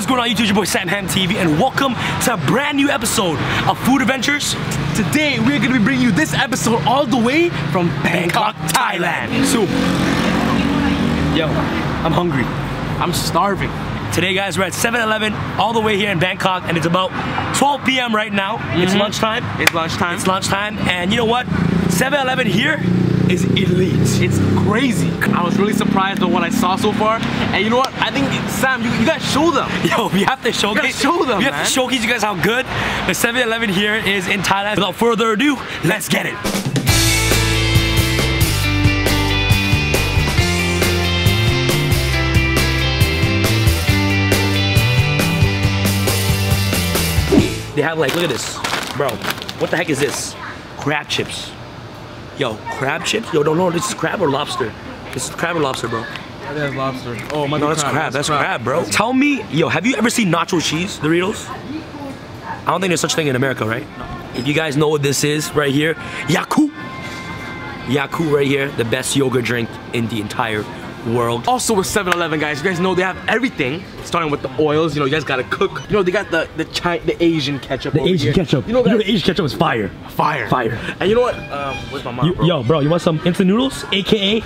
What's going on YouTube? Your boy Sam Ham TV and welcome to a brand new episode of Food Adventures. Today we're gonna be bringing you this episode all the way from Bangkok, Thailand. So, yo, I'm hungry. I'm starving. Today guys, we're at 7-Eleven all the way here in Bangkok and it's about 12 p.m. right now. It's Mhm. lunchtime. It's lunchtime. It's lunchtime and you know what? 7-Eleven here is elite. It's crazy. I was really surprised with what I saw so far. And you know what? I think Sam, you, you gotta show them. Yo, we have to showcase. show them, We have man. to showcase you guys how good the 7-Eleven here is in Thailand. Without further ado, let's get it. They have like, look at this, bro. What the heck is this? Crab chips. Yo, crab chips? Yo, don't know. This is crab or lobster. This is crab or lobster, bro. That's lobster. Oh my god. No, that's crab. That's crab, bro. Tell me, yo, have you ever seen nacho cheese Doritos? I don't think there's such thing in America, right? If you guys know what this is right here, Yakult. Yakult right here, the best yogurt drink in the entire world. Also with 7-Eleven, guys, you guys know they have everything. Starting with the oils, you know, you guys gotta cook. You know, they got the the Chi the Asian ketchup. over here. You know, the Asian ketchup is fire. fire. Fire. And you know what? Um, where's my mom, You, bro? yo, bro, you want some instant noodles? AKA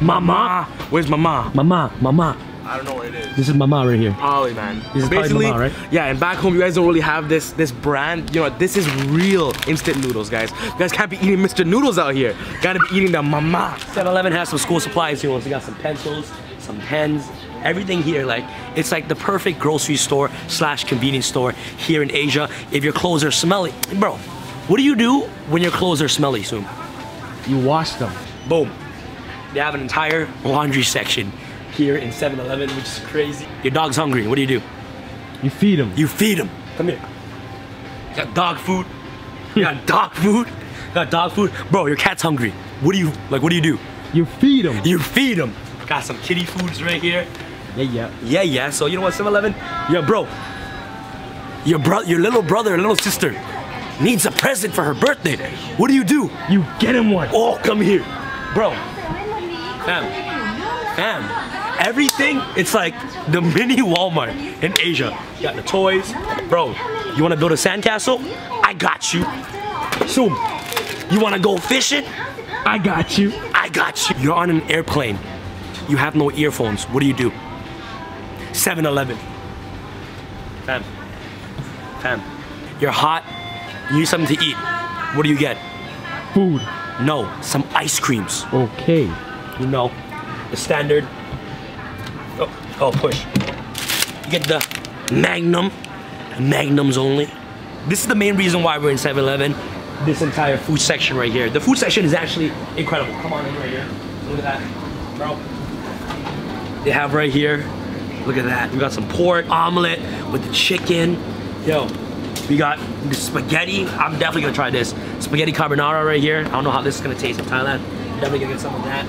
Mama. Ma, where's mom? Mama, mama. I don't know what it is. This is Mama right here. Probably, man. This is probably Basically, Mama, right? yeah, and back home, you guys don't really have this this brand. You know, this is real instant noodles, guys. You guys can't be eating Mr. Noodles out here. You gotta be eating the mama. 7-Eleven has some school supplies. You know, they got some pencils, some pens, everything here. Like it's like the perfect grocery store slash convenience store here in Asia. If your clothes are smelly, bro, what do you do when your clothes are smelly? Soon, You wash them. boom, they have an entire laundry section here in 7-Eleven, which is crazy. Your dog's hungry. What do you do? You feed him. You feed him. Come here. You got dog food. You got dog food. You got dog food, bro. Your cat's hungry. What do you like? What do you do? You feed him. You feed him. Got some kitty foods right here. Yeah, yeah. Yeah, yeah. So you know what, 7-Eleven? Yeah, bro. Your bro, your little brother, little sister needs a present for her birthday. What do you do? You get him one. Oh, come here, bro. Fam, fam. Everything, it's like the mini Walmart in Asia. You got the toys, bro. You want to build a sandcastle? I got you. So, you want to go fishing? I got you. I got you. You're on an airplane. You have no earphones. What do you do? 7-Eleven. Fam. Fam. You're hot. You need something to eat. What do you get? Food. No, some ice creams. Okay. You know, the standard. Oh, push. You get the Magnum. Magnums only. This is the main reason why we're in 7-Eleven. This entire food section right here. The food section is actually incredible. Come on in right here. Look at that, bro. They have right here. Look at that. We got some pork omelet with the chicken. Yo, we got the spaghetti. I'm definitely gonna try this. Spaghetti carbonara right here. I don't know how this is gonna taste in Thailand. Definitely gonna get some of that.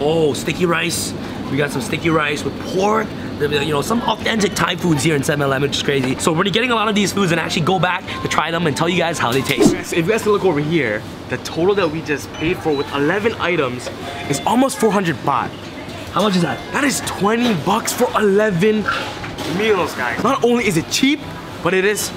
Oh, sticky rice. We got some sticky rice with pork. You know, some authentic Thai foods here in 7-Eleven, which is crazy. So we're getting a lot of these foods and actually go back to try them and tell you guys how they taste. If you guys can look over here, the total that we just paid for with 11 items is almost 400 baht. How much is that? That is 20 bucks for 11 meals, guys. Not only is it cheap, but it is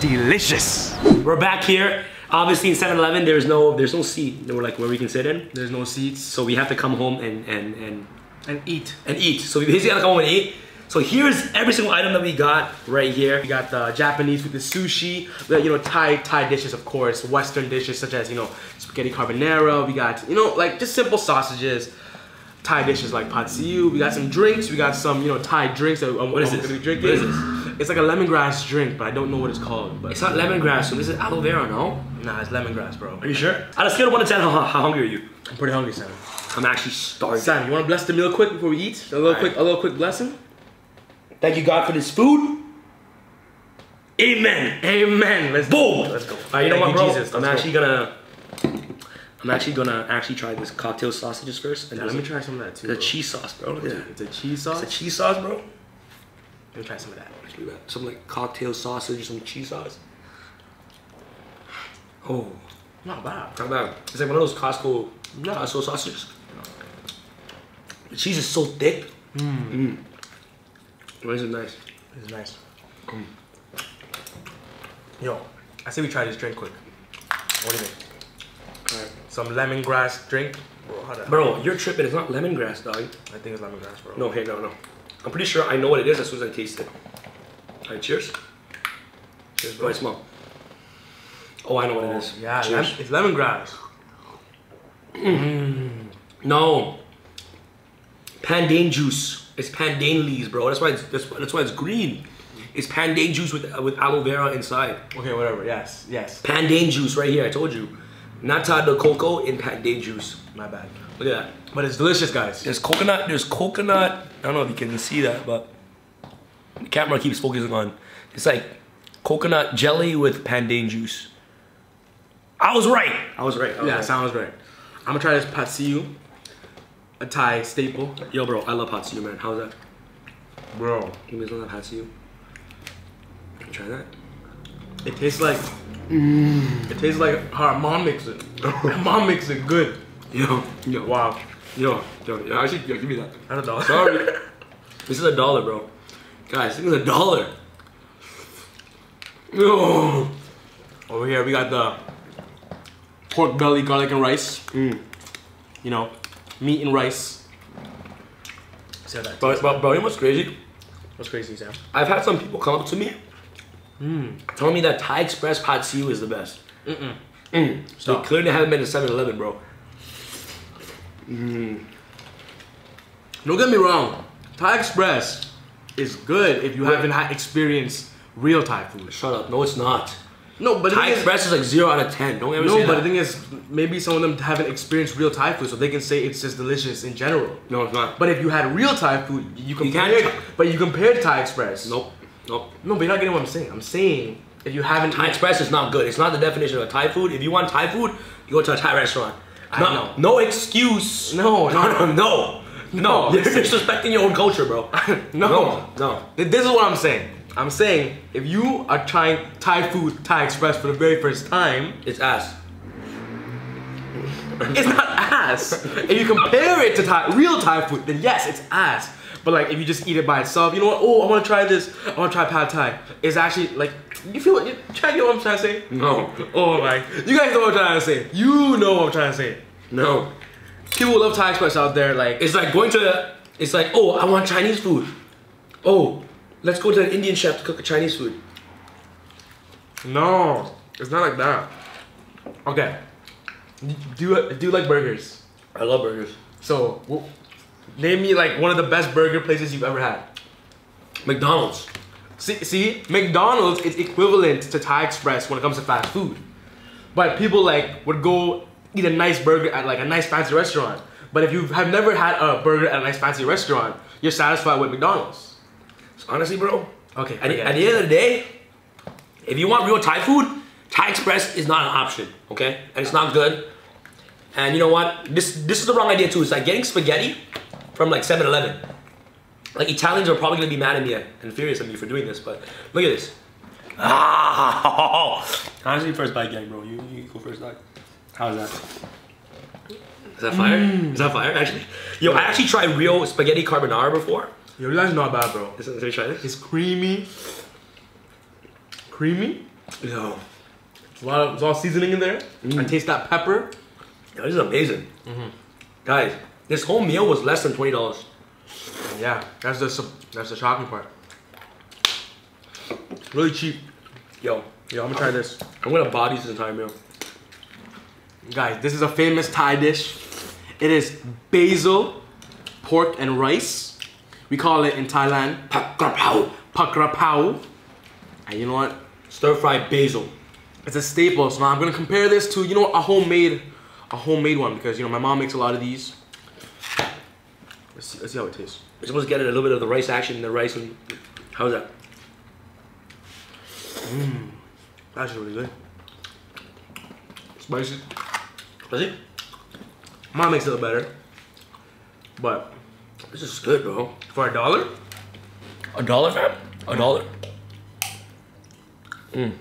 delicious. We're back here. Obviously in 7-Eleven, there's no there's no seat. We're like where we can sit in. There's no seats So we have to come home and and and and eat. and eat. So we basically have to come home and eat. So here's every single item that we got right here. We got the Japanese with the sushi. We got, you know, Thai Thai dishes, of course. Western dishes such as, you know, spaghetti carbonara. We got, you know, like just simple sausages. Thai dishes like pad see ew. We got some drinks. We got some, you know, Thai drinks. That I'm, What is I'm this? gonna be drinking. What is this? It's like a lemongrass drink, but I don't know what it's called. But It's not lemongrass, so this is aloe vera, no? nah, it's lemongrass, bro. Are you sure? On a scale of 1 to 10, how, how hungry are you? I'm pretty hungry, Sam. I'm actually starving. Sam, you want to bless the meal quick before we eat? A little quick, a little quick blessing. Thank you, God, for this food. Amen. Amen. Let's Boom. Let's go. All right, you know what, bro? Jesus. I'm Let's actually go. gonna. I'm actually gonna actually try this cocktail sausages first. And Yeah, let me try some of that too. The cheese sauce, bro. That. It's a cheese sauce. It's a cheese sauce, bro. Let me try some of that. Look at that. Some like cocktail sausage, some cheese sauce. Oh, Not bad. not bad. It's like one of those Costco, Yeah. Costco sausages. The cheese is so thick. Mm. This is nice. This is nice. Yo, I say we try this drink quick. What do you think? Alright. Some lemongrass drink. Bro, Bro, you're tripping. It's not lemongrass, dog. I think it's lemongrass, bro. No, hey, no, no. I'm pretty sure I know what it is as soon as I taste it. Alright, cheers. Cheers, Go ahead, smell. Oh, I know what it oh, is. Yeah, cheers. it's lemongrass. Mm-hmm. No. Pandan juice. It's pandan leaves, bro. That's why it's that's, that's why it's green. It's pandan juice with with aloe vera inside. Okay, whatever. Yes, yes. Pandan juice right here. I told you. Nata de coco in pandan juice. My bad. Look at that. But it's delicious, guys. There's coconut. There's coconut. I don't know if you can see that, but the camera keeps focusing on. It's like coconut jelly with pandan juice. I was right. I was right. I was Yeah, right. sounds right. I'm gonna try this pad see ew, a Thai staple. Yo, bro, I love hot seaweed, man. How's that? Bro, You guys don't have hot seaweed? Try that. it tastes like. Mm. It tastes like how our mom makes it. Our mom makes it good. Yo, yo, Wow. Yo, yo, yo, actually, yo, give me that. I don't know. Sorry. this is a dollar, bro. Guys, this is a dollar. Yo. Over here we got the pork belly, garlic and rice. Mm. You know, meat and rice. See that But, but, bro, you know what's crazy? What's crazy, Sam? I've had some people come up to me telling me that Thai Express Pad See Ew is the best. Mm-mm. Mm. So Stop. clearly haven't been to 7 Eleven, bro. Don't get me wrong. Thai Express is good if you haven't had experienced real Thai food. Shut up. No, it's not. No, but Thai thing is- Express is like 0 out of 10. Don't ever No, say but the thing is, maybe some of them haven't experienced real Thai food, so they can say it's just delicious in general. no, it's not. But if you had real Thai food, you can't compared, try- but you compared Thai Express. Nope. Nope. No, but you're not getting what I'm saying. I'm saying if you haven't Thai Express is not good. It's not the definition of Thai food. If you want Thai food, you go to a Thai restaurant. No, no excuse. No, no, no, no, no. No. You're disrespecting your own culture, bro. no. No, no. This is what I'm saying. I'm saying if you are trying Thai food, Thai Express for the very first time, It's ass. it's not ass. if you compare it to Thai, real Thai food, then yes, it's ass. But like if you just eat it by itself, you know what? Oh, I want to try this. I want to try pad Thai. It's actually like you feel. You try to get what I'm trying to say? No. Oh my! You guys know what I'm trying to say. You know what I'm trying to say. No. People love Thai Express out there, like It's like going to, it's like, oh, I want Chinese food. Oh, let's go to an Indian chef to cook a Chinese food. no, it's not like that. Okay. Do you, do you like burgers? I love burgers. So, name me like one of the best burger places you've ever had. McDonald's. See, see, McDonald's is equivalent to Thai Express when it comes to fast food. But people like would go eat a nice burger at like a nice fancy restaurant. But if you have never had a burger at a nice fancy restaurant, you're satisfied with McDonald's. So honestly, bro, Okay. at, the- at the end of the day, if you want real Thai food, Thai Express is not an option, okay? And it's not good. And you know what? This this is the wrong idea too. It's like getting spaghetti from like 7-Eleven. Like Italians are probably gonna be mad at me and furious at me for doing this, but look at this. Ah, How's your first bite gang, bro. You, you go first, dog. How's that? Is that fire? Is that fire? Actually, yo, I actually tried real spaghetti carbonara before. Yo, that's not bad, bro. Let me try this. It's creamy. Creamy. Yo, There's a lot of, there's a lot of seasoning in there. I taste that pepper. yo, this is amazing, Mm -hmm. guys. This whole meal was less than twenty dollars. Yeah, that's the that's the shocking part. Really cheap. Yo, Yo, I'm gonna try this. I'm gonna body this entire meal. Guys, this is a famous Thai dish. It is basil, pork, and rice. We call it in Thailand Pak krapao. pakrapao. And you know what? Stir fried basil. It's a staple. So now I'm gonna compare this to you know a homemade, a homemade one because you know my mom makes a lot of these. Let's see, let's see how it tastes. You're supposed to get a little bit of the rice action in the rice and how's that? Mmm, That's really good. Spicy. Was it? Mom makes it a little better. But This is good, bro. for a dollar, A dollar, fam? A dollar. Mm.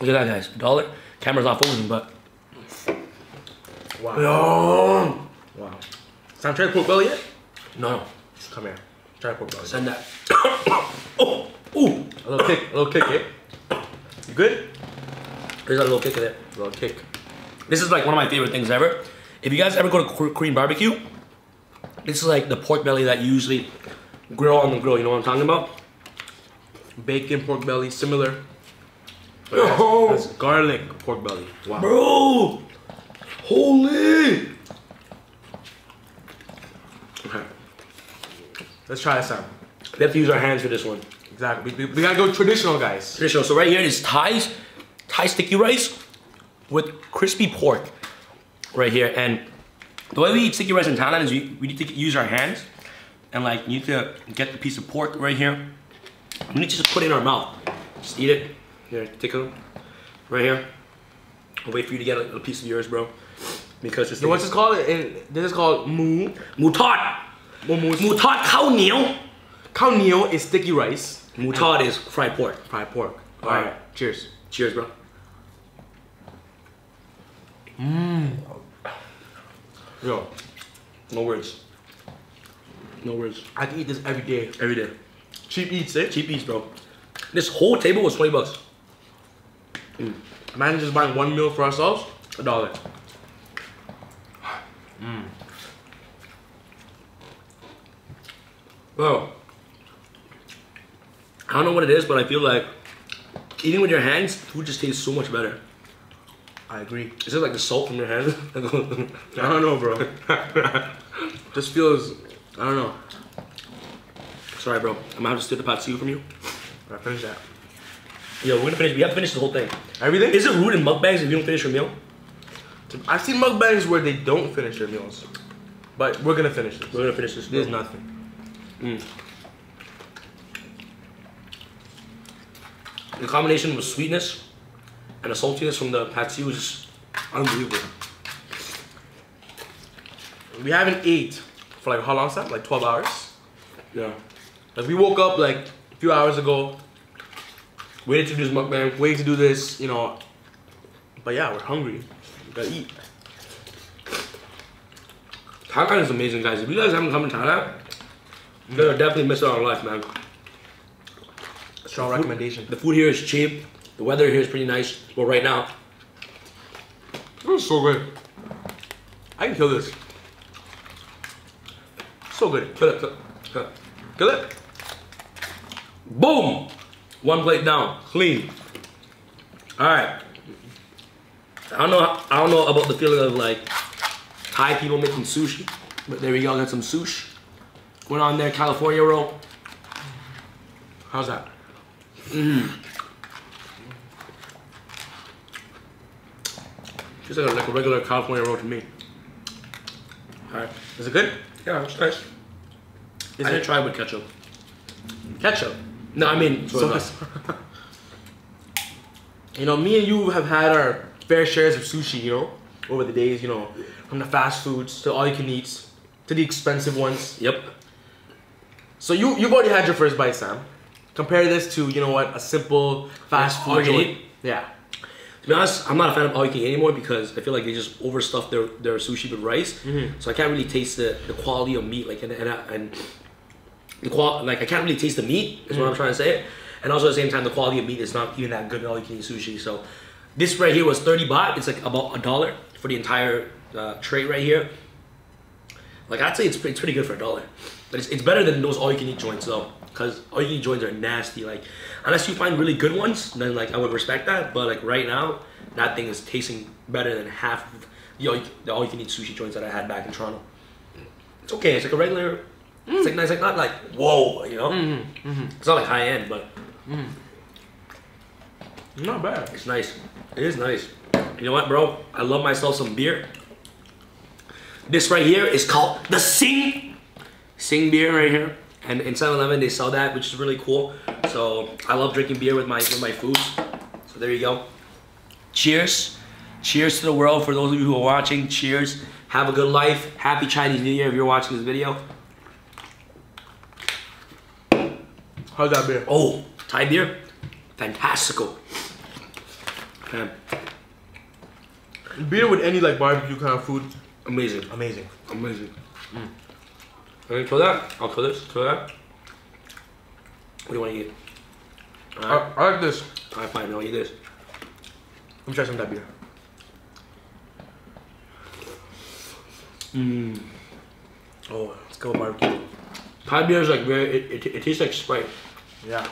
Look at that, guys. A dollar. Camera's not focusing, but. wow, Yo. wow. Sam, try the pork belly yet? No, no. Come here. Try pork belly. Send that. oh, ooh. A little kick, a little kick, eh? You good? There's a little kick in it. A little kick. This is like one of my favorite things ever. If you guys ever go to Korean barbecue, this is like the pork belly that you usually grill on the grill. You know what I'm talking about? Bacon pork belly, similar. Oh. That's garlic pork belly. Wow. Bro, holy. Okay, Let's try this out. we have to use our hands for this one. Exactly. We, we, we gotta go traditional, guys. Traditional. So right here is Thai's Thai sticky rice with crispy pork. Right here, and the way we eat sticky rice in Thailand is we, we need to use our hands, and like you need to get the piece of pork right here. We need to just put it in our mouth. Just eat it. Here, take a right here. I'll wait for you to get a, a piece of yours, bro because it's. You know what it's called? It, this is called mu. Mu tart. Mu tart khao neo. khao neo is sticky rice. Mu tart is fried pork. Fried pork. All. right. Cheers. Cheers, bro. Mmm. Yo. No words. No words. I can eat this every day. Every day. Cheap eats, eh? Cheap eats, bro. This whole table was 20 bucks. Mm. Imagine just buying one meal for ourselves, a dollar. Mm. bro I don't know what it is but I feel like eating with your hands food just tastes so much better I agree. is it like the salt from your hands I don't know, bro. just feels, I don't know. sorry bro I'm gonna have to steal the pad see from you I finish that. yeah we're gonna finish we have to finish the whole thing Everything? is it rude in mukbangs if you don't finish your meal I've seen mukbangs where they don't finish their meals. But we're gonna finish this. we're gonna finish this There's nothing. Mm. The combination of sweetness and the saltiness from the patsi was just unbelievable. We haven't ate for like how long, Sam? Like 12 hours? Yeah. Like we woke up like a few hours ago, Waited to do this mukbang. waiting to do this, you know. But yeah, we're hungry. We gotta eat. Thailand is amazing, guys. If you guys haven't come to Thailand, you're gonna definitely miss out on life, man. Strong recommendation. The food here is cheap. The weather here is pretty nice. Well, right now. This is so good. I can kill this. So good. Kill it, kill it, kill it. Kill it. Boom! One plate down, clean. All right. I don't know. I don't know about the feeling of like Thai people making sushi, but there we go. Got some sushi. Went on there, California roll. How's that? Mmm. Just like a, like a regular California roll to me. All right. Is it good? Yeah, it's nice. Is I it didn't try it with ketchup. ketchup? No, I mean soy sauce. You know, me and you have had our fair shares of sushi, you know, over the days, you know, from the fast foods to all you can eats to the expensive ones. Yep. So you you've already had your first bite, Sam. Compare this to, you know what, a simple fast Yeah, food all you joint. eat. Yeah. To be honest, I'm not a fan of all you can eat anymore because I feel like they just overstuff their, their sushi with rice. Mm-hmm. So I can't really taste the, the quality of meat, like and and, uh, and the qual like I can't really taste the meat. Is what I'm mm. trying to say. And also at the same time, the quality of meat is not even that good in all you can eat sushi. So this right here was 30 baht. It's like about a dollar for the entire uh, tray right here. Like I'd say it's pretty, it's pretty good for a dollar, but it's, it's better than those all you can eat joints though, because all you can eat joints are nasty. Like unless you find really good ones, then like I would respect that. But like right now, that thing is tasting better than half of the all you, the all you can eat sushi joints that I had back in Toronto. It's okay. It's like a regular. It's like nice, like not like whoa, you know. Mm-hmm. Mm-hmm. It's not like high end, but mm-hmm. Not bad. it's nice. It is nice. You know what, bro? I love myself some beer. This right here is called the Sing. Sing beer right here. And in 7-Eleven they sell that, which is really cool. So I love drinking beer with my with my foods. So there you go. Cheers. Cheers to the world for those of you who are watching. Cheers. Have a good life. Happy Chinese New Year if you're watching this video. How's that beer? Oh, Thai beer. Fantastical. Man, Beer with any like barbecue kind of food, amazing. amazing. Amazing. Mm. Can you kill that? I'll kill this. Kill that. What do you want to eat? I, I like this. Alright, fine. I'll eat this. Let me try some of that beer. Mmm. Oh, let's go barbecue. Thai beer is like very. It, it, it tastes like Sprite. Yeah.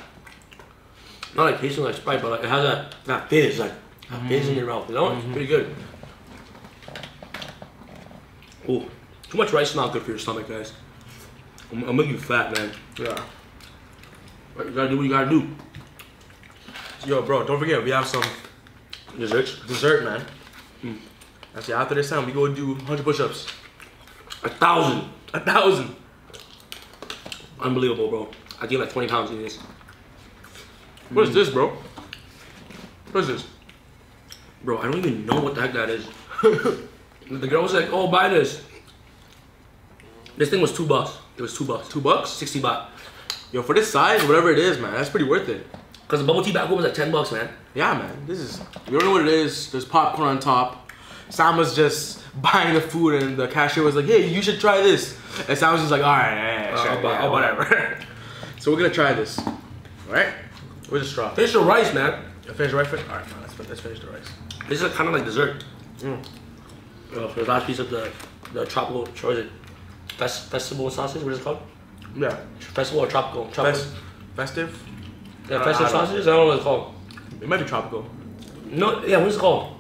Not like tasting like Sprite, but like it has that that fizz, like that fizz in mm. your mouth. You know, it's mm-hmm. pretty good. Ooh, too much rice is not good for your stomach, guys. I'm, I'm making you fat, man. Yeah. But You gotta do what you gotta do. Yo, bro, don't forget we have some Desserts. dessert, man. Mm. I Actually, after this time, we go do 100 push-ups. A thousand. A thousand. Unbelievable, bro. I gained like 20 pounds in this. What is this, bro? What is this? Bro, I don't even know what the heck that is. the girl was like, oh, buy this. This thing was two bucks. It was two bucks. Two bucks? 60 baht. Yo, for this size, whatever it is, man, that's pretty worth it. Because the bubble tea back was like 10 bucks, man. Yeah, man. This is. You don't know what it is. There's popcorn on top. Sam was just buying the food, and the cashier was like, "Hey, you should try this." And Sam was just like, "All right, yeah, yeah, Uh, sure, I'll yeah, whatever." so we're gonna try this. All right. Where's the straw? Finish your rice, man. Finish the rice? All right, fine, let's, let's finish the rice. This is kind of like dessert. Mm. Uh, for the last piece of the the tropical, what is it? Fest, festival sausage, what is it called? Yeah. Festival or tropical? tropical. Fest, festive. yeah, festive I sausages? I don't know what it's called. It might be tropical. No, yeah, what is it called?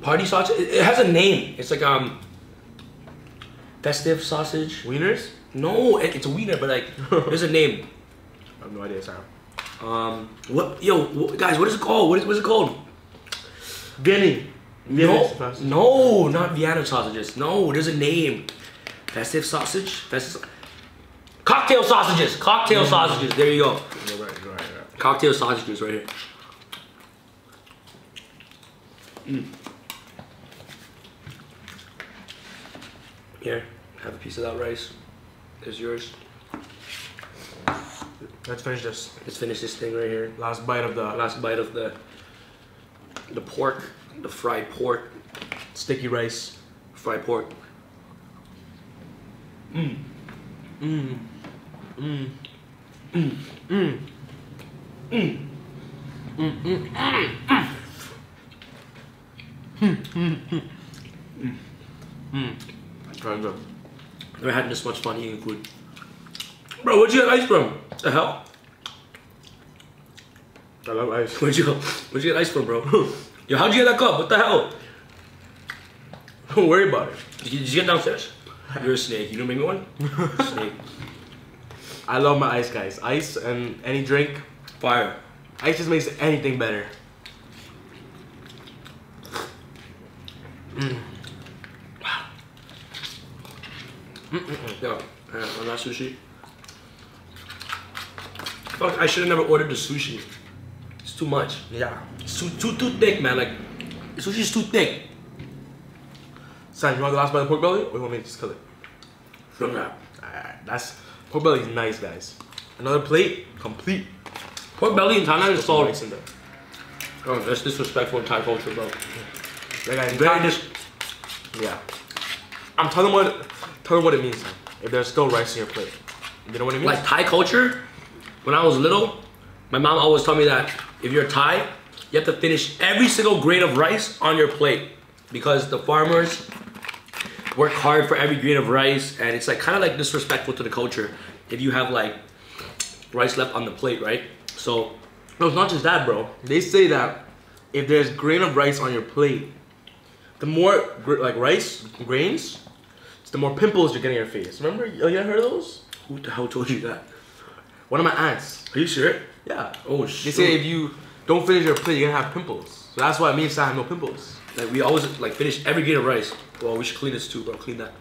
Party sausage? It, it has a name. It's like, um, festive sausage. Wieners? No, it, it's a wiener, but like, there's a name. I have no idea, Sam. Um, what, yo, what, guys, what is it called? What is, what is it called? Vienny. No, no, not Vienna sausages. No, there's a name. Festive sausage? Festive. Cocktail sausages. Cocktail sausages. There you go. You're right, you're right, you're right. Cocktail sausages right here. Mm. Here, have a piece of that rice. There's yours. Let's finish this. Let's finish this thing right here. Last bite of the Last bite of the the pork, the fried pork, sticky rice. fried pork. Mmm. Mmm. Mmm. Mmm. Very good. Never had this much fun eating food. Bro, where'd you get ice from? What the hell? I love ice. Where'd you go? Where'd you get ice from, bro? Yo, how'd you get that cup? What the hell? Don't worry about it. Did you, did you get downstairs? You're a snake. You don't make me one? snake. I love my ice, guys. Ice and any drink. Fire. Ice just makes anything better. Yo, uh, on that sushi. Fuck, I should have never ordered the sushi. It's too much. Yeah. It's too, too, too thick, man. Like, the sushi's too thick. Sam, you want the last bite of pork belly? Or you want me to just kill it? From that. Alright, that's pork belly is nice, guys. Another plate, complete. Pork belly in Thailand is sold. Rice in there. Oh, that's disrespectful in Thai culture, bro. Yeah, guys. Very dis- Yeah. I'm telling them what, tell them what it means. If there's still rice in your plate, you know what I mean. Like Thai culture, when I was little, my mom always told me that if you're Thai, you have to finish every single grain of rice on your plate because the farmers work hard for every grain of rice, and it's like kind of like disrespectful to the culture if you have like rice left on the plate, right? So No, it's not just that, bro. They say that if there's grain of rice on your plate, the more like rice grains, the more pimples you're getting on your face. Remember? You you heard of those? who the hell told you that? One of my aunts. Are you sure? Yeah. Oh shit. They say if you don't finish your plate, you're gonna have pimples. So that's why me and Sam have no pimples. Like we always like finish every grain of rice. Well, we should clean this too, bro. Clean that.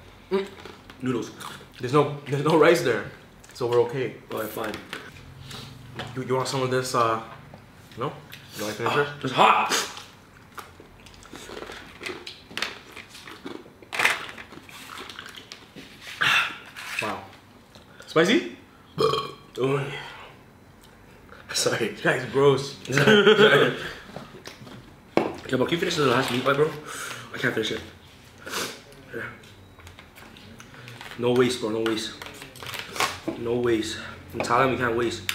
Noodles. There's no there's no rice there, so we're okay. Alright, fine. You, you want some of this? Uh, no. You want to finish it? It's hot. Wow. Spicy? Oh, Sorry. Guys, gross. okay, bro, can you finish the last meat bite, bro? I can't finish it. Yeah. No waste, bro. No waste. No waste. In Thailand, we can't waste.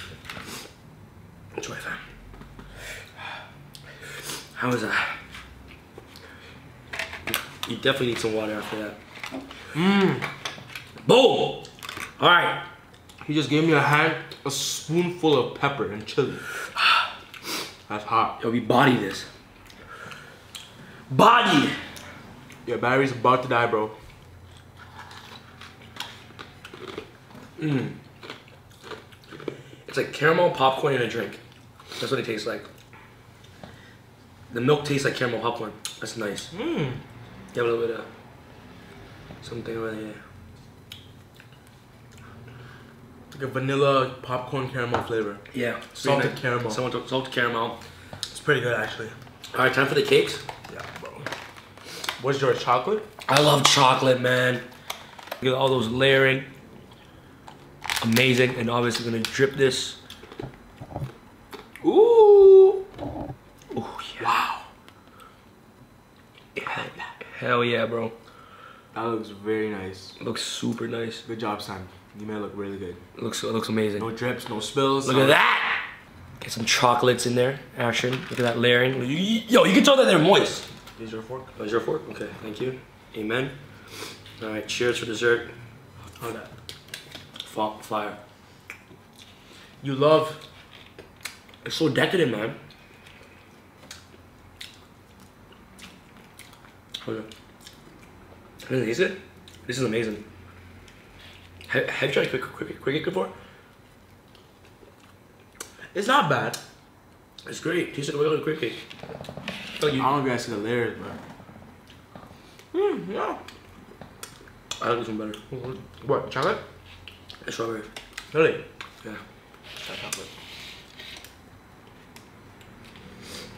Enjoy that. How was that? You definitely need some water after that. Mmm. Boom! Alright. He just gave me a hand, a spoonful of pepper and chili. That's hot. Yo, we body this. Body! Your battery's about to die, bro. It's like caramel popcorn in a drink. That's what it tastes like. The milk tastes like caramel popcorn. That's nice. Mmm. You have a little bit of something over there. Like a vanilla popcorn caramel flavor. Yeah. Salted nice. caramel. Salted, salted caramel. It's pretty good, actually. All right, time for the cakes. Yeah, bro. What's yours? Chocolate? I love chocolate, man. Look at all those layering. Amazing. And obviously, gonna drip this. Ooh. Oh yeah. Wow. Hell yeah, bro. That looks very nice. Looks super nice. Good job, Sam. You made it look really good. It looks it looks amazing. No drips, no spills. Look at that. Get some chocolates in there. Action. Look at that layering. Yo, you can tell that they're moist. Here's your fork. Oh, is your fork? Okay, thank you. Amen. All right, cheers for dessert. How that? Fa- Fire. You love It's so decadent, man. Okay. Really, is it? This is amazing. Have, have you tried cricket, cricket, cricket before? It's not bad. It's great. Tastes like regular cricket. I don't know if you guys see the layers, but. Hmm, yeah. I like this one better. What, chocolate? It's strawberry. Really? Yeah. That chocolate.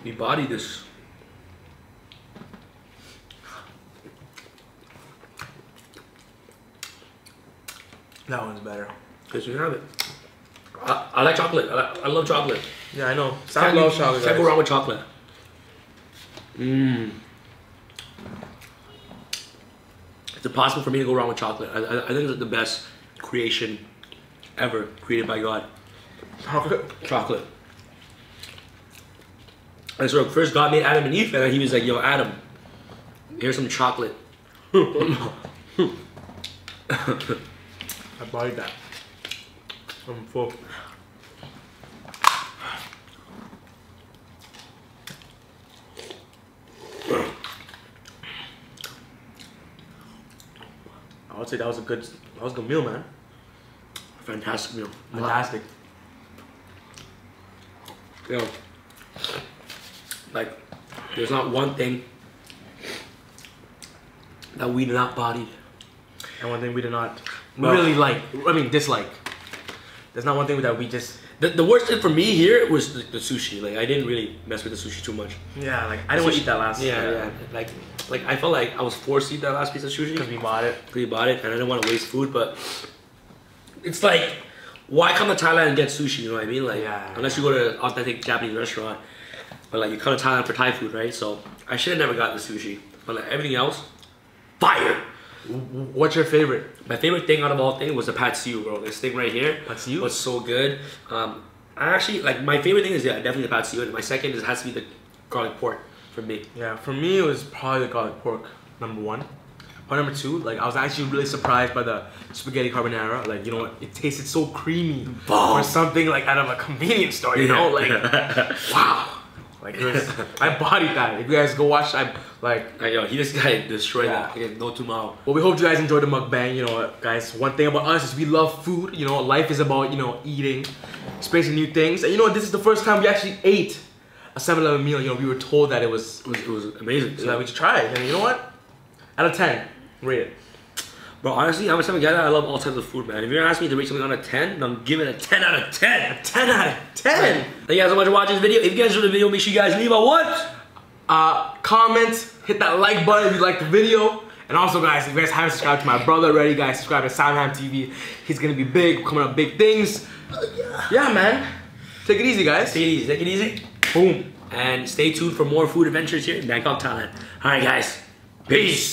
We body this. That one's better. Because you have it. I, I like chocolate. I, like, I love chocolate. Yeah, I know. Sam Can't loves go- chocolate. Can't go wrong with chocolate. Mmm. It's impossible for me to go wrong with chocolate. I, I, I think it's the best creation ever created by God. Chocolate. Chocolate. And so first God made Adam and Eve, and he was like, "Yo, Adam, here's some chocolate." I bought that. I'm full. I would say that was a good, that was a good meal, man. Fantastic meal. Fantastic. Yo, like, there's not one thing that we did not body. And one thing we did not No. really like, I mean, dislike. There's not one thing that we just, The, the worst thing for me here was the, the sushi. Like, I didn't really mess with the sushi too much. yeah, like I didn't want to eat that last. Yeah, yeah. Like, like I felt like I was forced to eat that last piece of sushi Because we bought it. we bought it, and I didn't want to waste food. But it's like, why come to Thailand and get sushi? You know what I mean? Like, Yeah. unless you go to an authentic Japanese restaurant, but like you come to Thailand for Thai food, right? So I should have never got the sushi. But like everything else, fire. What's your favorite? My favorite thing out of all things was the pad bro. This thing right here Pad was so good. Um, I actually like my favorite thing is yeah, definitely the pad. And my second is has to be the garlic pork for me. Yeah, for me it was probably the garlic pork number one. Or number two, like I was actually really surprised by the spaghetti carbonara. Like you know what, it tasted so creamy or something like out of a convenience store. You know, like wow. Like was, I bodied that. If you guys go watch, I like. Like, yo, he this guy destroyed Yeah. that. No tomorrow. Well, we hope you guys enjoyed the mukbang. You know, what, guys. One thing about us is we love food. You know, life is about you know eating, experiencing new things. And you know, what, this is the first time we actually ate a 7-Eleven meal. You know, we were told that it was It was, it was amazing. so that we should try it. And you know what? Out of ten, rate it. Bro, honestly, I'm a of guy I love all types of food, man. If you're asking me to rate something on a 10, then I'm giving it a 10 out of 10. A 10 out of 10. Thank you guys so much for watching this video. If you guys enjoyed the video, make sure you guys leave a what? Uh, comment, hit that like button if you liked the video. And also, guys, if you guys haven't subscribed to my brother already, guys, subscribe to Samham TV. He's gonna be big, coming up big things. Yeah, man. Take it easy, guys. Take it easy, take it easy. Boom. And stay tuned for more food adventures here in Bangkok, Thailand. All right, guys. Peace.